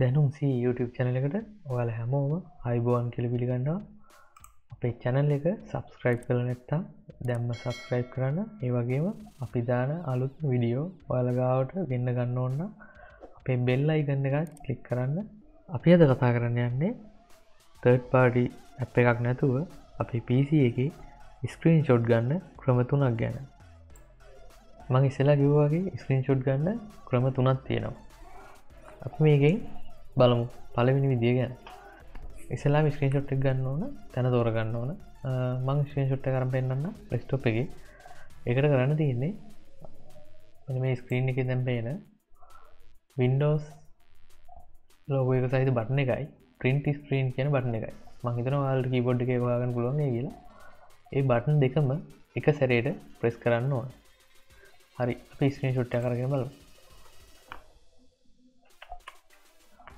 දැනුම් සී YouTube චැනල එකට ඔයාල හැමෝම අයිබෝන් කෙල පිළිගන්නවා. අපේ චැනල් එක සබස්ක්‍රයිබ් කළ නැත්තා දැම්ම සබස්ක්‍රයිබ් කරන්න. ඒ වගේම අපි දාන අලුත් විඩියෝ ඔයාලගාවට වෙන්න ගන්න ඕන්න අපේ බෙල්ල අයිගන්න එකත් කලික් කරන්න. අපි අද කතා කරන්න යන්නේ තර්ඩ් පාඩි ඇප් එකක් නැතුව අපි PC එක ස්ක්‍රීන් ෂොට් ගන්න ක්‍රම තුනක් ගැන. මං ඉස්සලා කිව්වාගේ ස්ක්‍රීන් ෂොට් ගන්න ක්‍රම තුනක් තියෙනවා. අපි මේකෙන් බලමු. පලවිනි විදිිය ගැන. ඉසලා ස්ක්‍රීන් ෂොට් ගන්න ඕන තැන තෝරගන්න ඕන. මං ස්ක්‍රීන් ෂොට්ට කරම් පෙන්න්න ලෙස්ටොප් එක. එකට කරන්න තියෙන්නේ මේ ස්ක්‍රීන් එක දැම් පේන වින්ඩෝස් ලෝග එක සහිත බටන එකයි. ප්‍රින්ට් ස්ක්‍රීන් කියන බටන එකයි. මහිතන වාල්ට කීබොඩ් එක වාගන්න පුළුවන් කියලා. ඒ බටන් දෙකම එක සැරේට ප්‍රෙස් කරන්න ඕන. හරි අපි ස්ක්‍රීන් ෂොට්ට කරගෙන බලමු.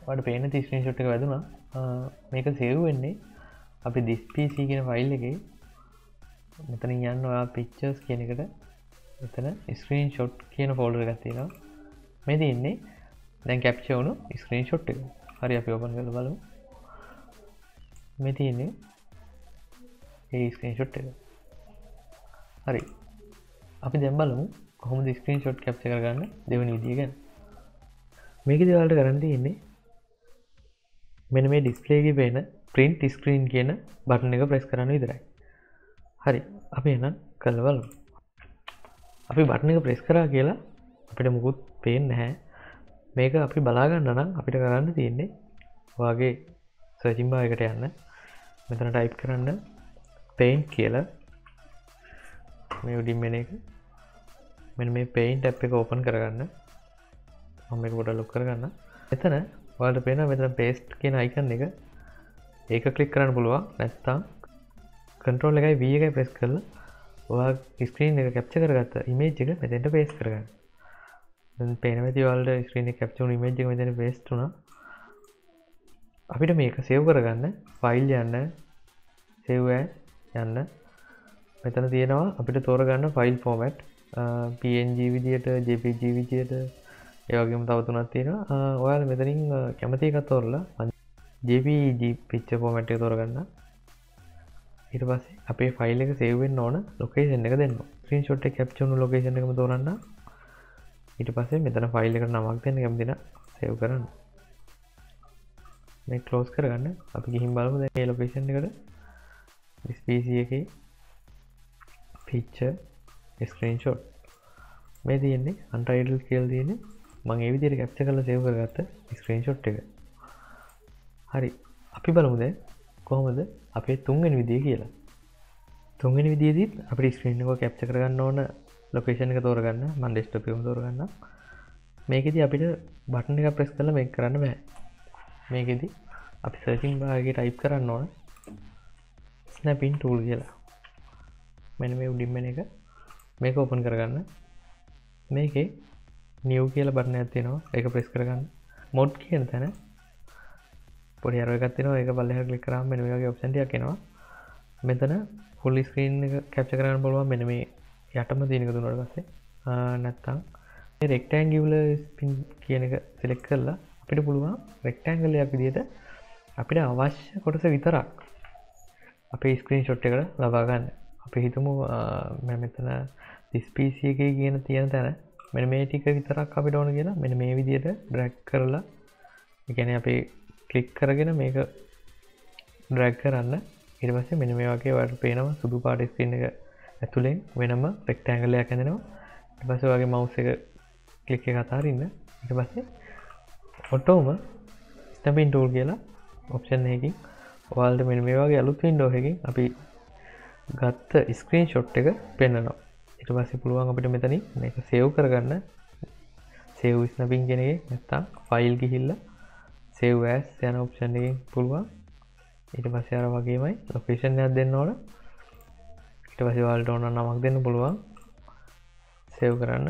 වට පේන තිස්ක්‍රීන් ෂොට් එක වැදුනා. මේක සේව් වෙන්නේ අපි දිස්පීසි කියෙන ෆයිල් එක. මෙතන යන්න ඔයා පිච්චර්ස් කියන එකට එතන ස්ක්‍රීන් ෂොට් කියන ෆෝල්ඩර ගත්තිනවා මේ තියන්නේ දැන් කැප්චවුණු ස්ක්‍රීන් ෂොට් එක. හරි අපි ඔපන් කළ බලමු. මේ තියන්නේ ඒ ස්ක්‍රීන් ෂොට් එක. හරි. අපි දැම් බලමු කොහොම ස්ක්‍රීන් ෂොට් කැප්ච කරගන්න දෙවනි විදිිය ගැන. මේක දෙවල්ට කරන්න තියන්නේ මෙන මේ ඩිස්පලේගේ පේන ප්‍රින්ට් ස්ක්‍රීන් කියන බටන එක ප්‍රෙස් කරන්න විතරයි. හරි අපි එනම් කල්වල අපි බටන එක ප්‍රෙස් කරා කියලා අපිට මුකුත් පේෙන් නැහැ. මේක අපි බලාගන්න නම් අපිට කරන්න තියෙන්නේ වගේ සචිම්බා එකට යන්න. මෙතන ටයිප් කරන්න පේන්් කියලා. මේ උඩින්මෙන එක. මෙ මේ පේන්ට ඇ් එක ඕපන් කරගන්න. මම ගොඩ ලොක් කරගන්න. එතන වාට පේන මෙතන පේස්ට් කියන අයිකන් එක. ඒක කලික් කරන්න පුළුවන්. නැත්තා කන්ට්‍රෝල් එකයි වී එකයි ප්‍රෙස් කරල වා ස්ක්‍රීන් එක කැප්ච කරගත්ත ඉමේජ් එක මෙතෙන්ට පේස් කරගන්න. පේනමති වල්ට ස්ක්‍රීන කැප්චුන් ඉමේජ් එක මෙතන පේස්ටුන අපිට මේක සේව් කරගන්න ෆයිල් යන්න සෙව්ෑ යන්න. මෙතන තියෙනවා අපිට තෝරගන්න ෆයිල් ෆෝමට් පG විදියට ජපG විදියට ඒවගේම තවතුනත් තියෙන ඔයාල මෙතනින් කැමති එකත් තෝරලා ජපG පිච්ච ෆෝමට් එක තෝරගන්න. ඉට පස්සේ අපේ ෆයිල් එක සේවෙන් ඕන ලොකේෂන් එක දෙන්න ්‍රීන් ෂොට් කැප්චුණු ලොකේෂන් එකම තෝරන්න. ඊට පස්සේ මෙතන ෆයිල් එකට නමක් දෙන්න කැමතින සේව් කරන්න. මේ කලෝස් කරගන්න. අපි ගිහිම් බලමු ඒ ලොකේෂන් එකට. ස්පීසි එක පිච්ච ස්ක්‍රීන් ෂොට් මේ තියෙන්නේ අන්ටයිඩල් කියල් තියෙන්නේ. මං ඒවිදිර කැප්ච කල සේව කරගත්ත ස්ක්‍රීන් ෂොට් එක. හරි. අපි බලමුද කොහොමද අපේ තුන්ගෙන විදිය කියලා. තුන්ගෙන විදිදීත් අපි ස්ක්‍රීන්ක කැප්ච කරගන්න ඕන ලොකේෂන් එක තෝරගන්න මන් ඩෙස්ටපියම තෝරගන්න. මේකෙති අපිට බටන එක ප්‍රෙස් කල මේ කරන්න බෑ. මේකෙති අපි සර්චින් බාගේ ටයිප් කරන්න ඕන. ස්නැපින් ටූල් කියලා. මෙන මේ උඩින්මෙන එක. මේක ඕපන් කරගන්න. මේකේ නියව් කියල බරණ ඇතිනවා එක ප්‍රෙස් කරගන්න. මොඩ් කියන තැන. පොඩි අරගත්තින එක බලහ කලික් කරම් මෙ වගේ ඔප්සන්ටිය කෙනවා මෙතන හොල්ලි ස්ක්‍රීන් එක කැප්ච කරන්න පුළුවන් මෙන මේ යටම තියනක තුනට පස්සේ. නැත්තං රෙක්ටෑන්ගිවල පින් කියන එක සිලෙක් කරලා අපිට පුළුවන් රෙක්ටෑන්ගලයක් විදියට අපිට අවශ්‍ය කොටස විතරක් අපේ ස්ක්‍රීන් ෂොට් එකට ලබාගන්න අපි හිතමු මෙතන දිස්පීසිය එක කියන තියෙන තැන මෙ මේ ටික විතරක් අපිට ඕන කියලා මෙන මේ විදියට ඩ්‍රැක් කරලා එකන අපේ කලික් කරගෙන මේක ඩ්‍රැක් කරන්න. ඉට පස්සේ මෙන මේ වගේ වට පේනවා සුදු පාටිස්තින්න එක ඇතුළෙන් වෙනම රෙක්ටෑංගලයක් ඇඳෙනවා. පස වගේ මවස එක කලික් කතාරන්න ඉට පස්සේ ඔටෝම ස්ටපින් ටූල් කියලා ඔප්ෂන් එකින් ඔවාල්ට මෙ මේ වගේ අලුත් වින්ඩෝහකින් අපි ගත්ත ස්ක්‍රීන් ෂොට් එක පෙන්න්නනවා ඉට පස්සේ පුළුවන් අපිට මෙතන එක සේව් කරගන්න. සේව් ස්නපින් කෙනගේ නැත්තා ෆයිල් ගිහිල්ල සේවස් යන ඔප්ෂන් එකින් පුළුවන්. ඊට පස්සේ අර වගේමයි ලොකේෂන්යක් දෙන්න ඕන. ඉට පසිවාල්ට ඕන නමක් දෙන්න පුළුවන්. සේව් කරන්න.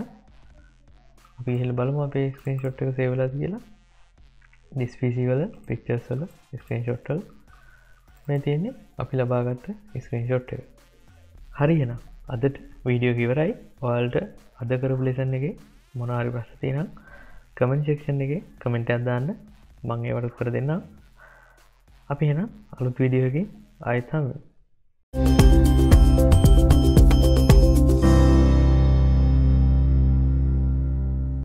අපි හිල් බලම අපේ ස්ක්‍රීන් ෂොට් එක සේවලා කියලා ඩිස්පිසි වල පික්චර්ස්වල ස්ක්‍රීන් ෂොට්ටල් මේ තියන්නේ. අපි ලබාගත්ත ස්ක්‍රීන් ෂොට් එක. හරියනම්. අදට වීඩියෝ කිවරයි. ඔයාල්ට අද කරපු ලෙසන් එක මොනාරි ප්‍රස්තිනම් කමෙන්් ෙක්ෂන් එක කමෙන්ට් අදදාන්න මං ඒවට උත්තර දෙන්න අපි එන අලුත් වීඩියෝකින් ආයතම